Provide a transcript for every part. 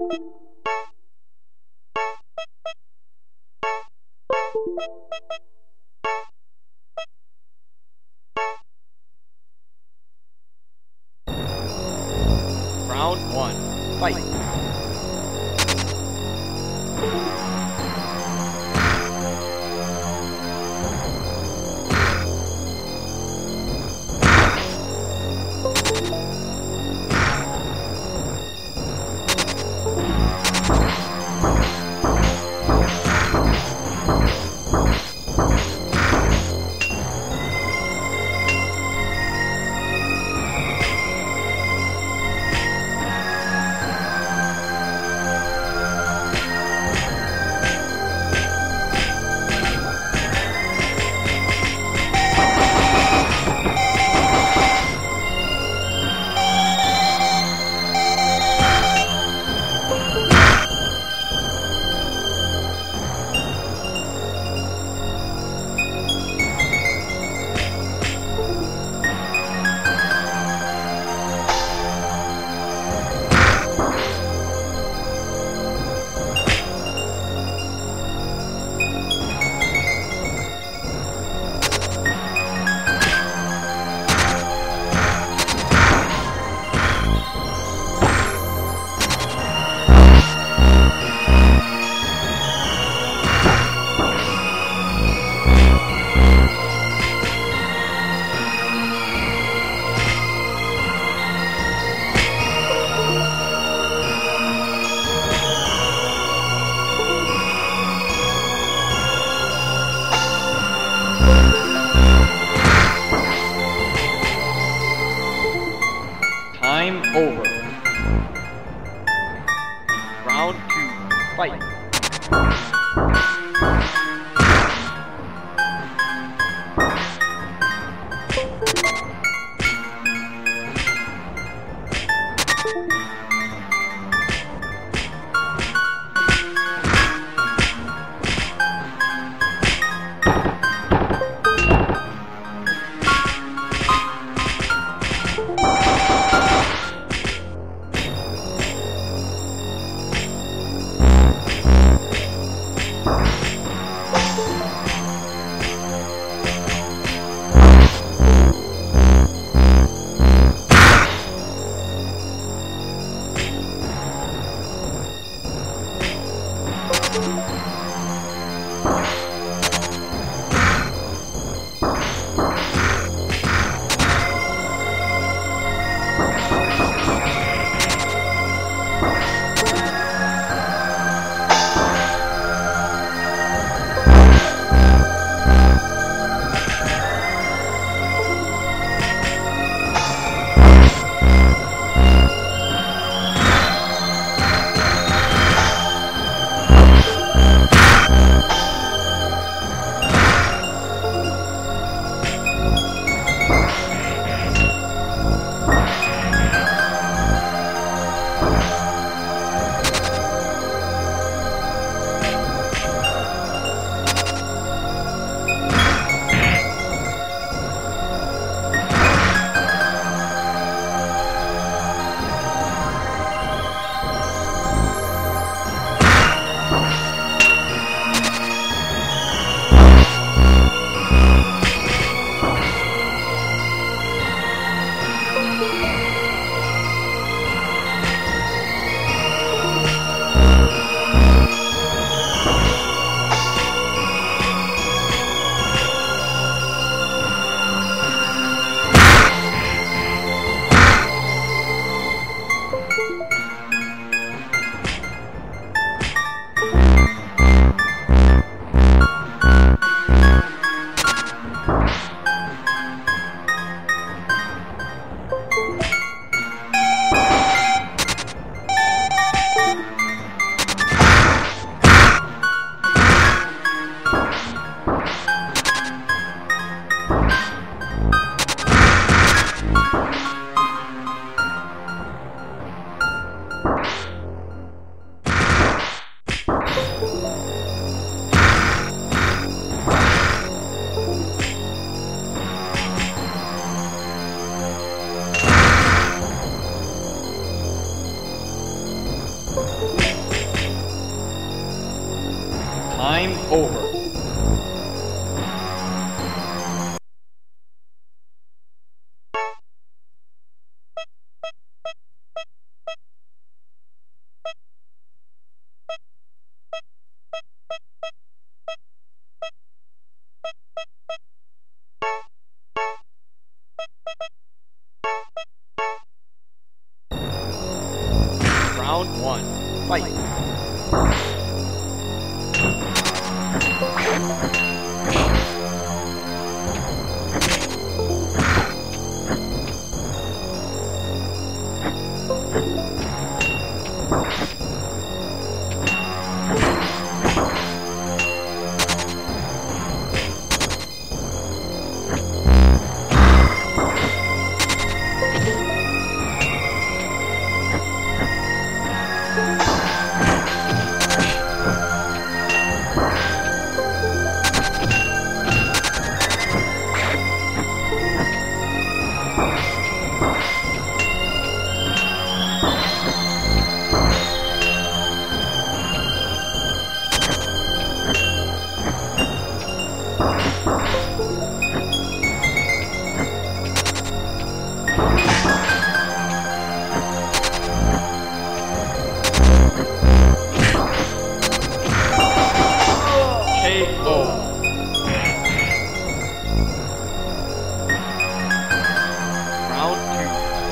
Round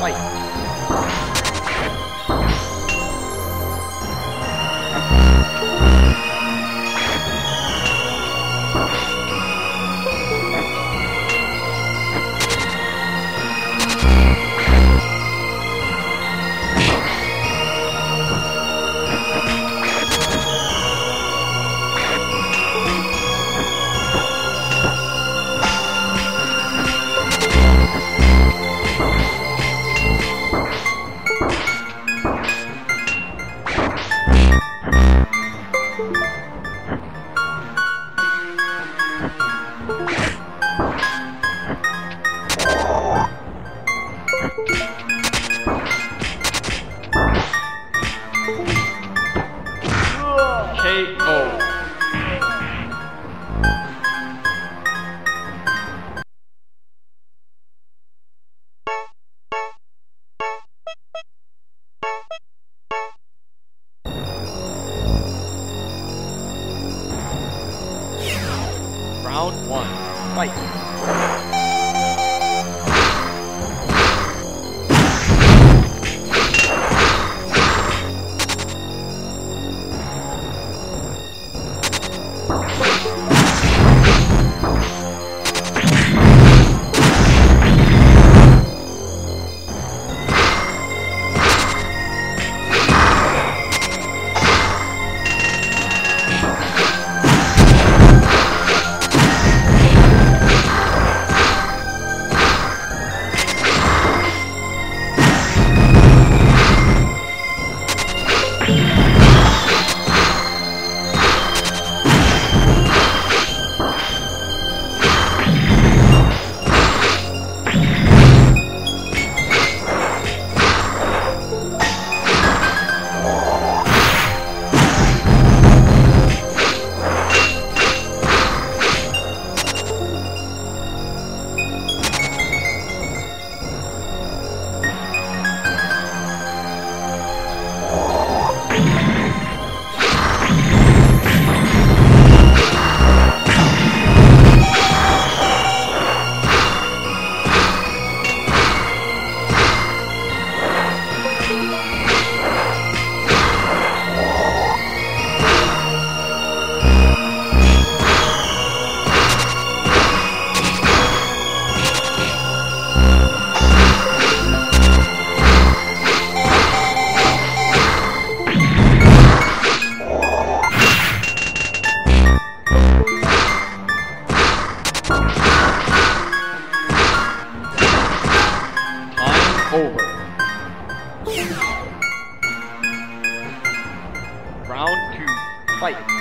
は。拜。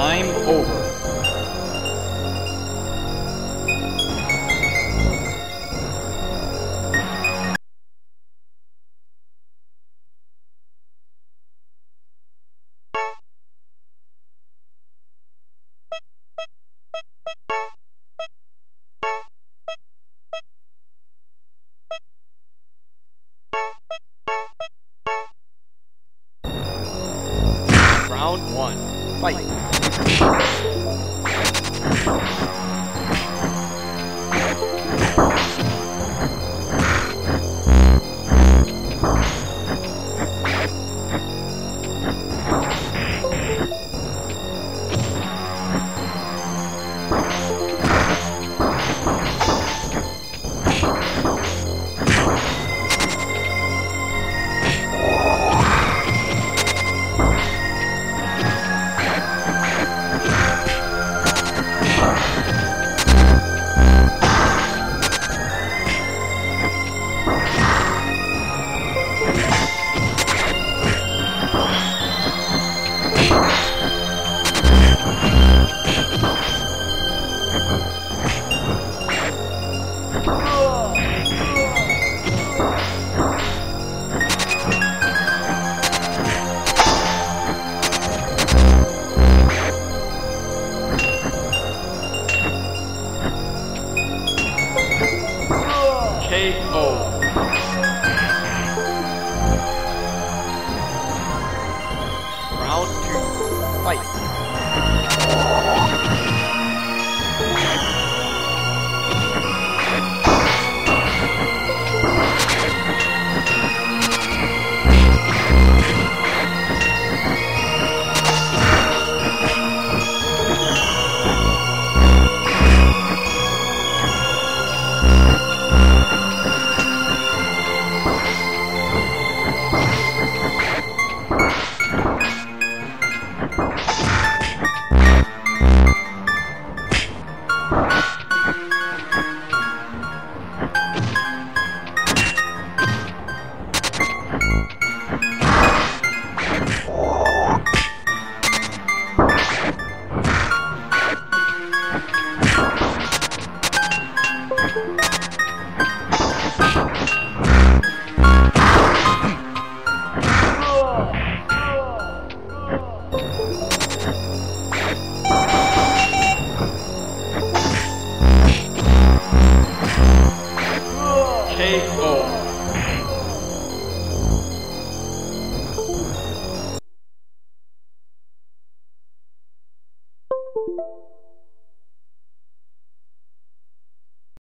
I'm over. KO. Ha ha ha!